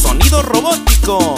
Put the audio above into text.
Sonido robótico.